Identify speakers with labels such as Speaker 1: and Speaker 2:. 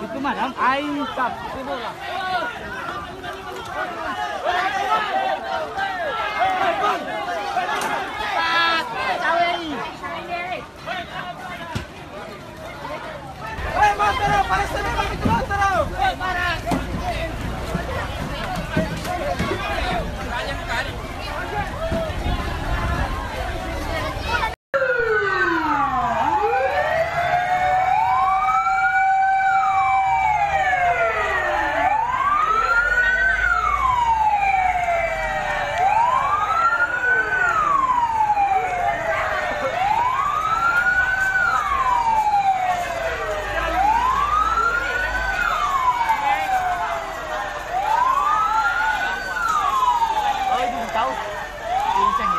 Speaker 1: Itu madam, ayam sap. south.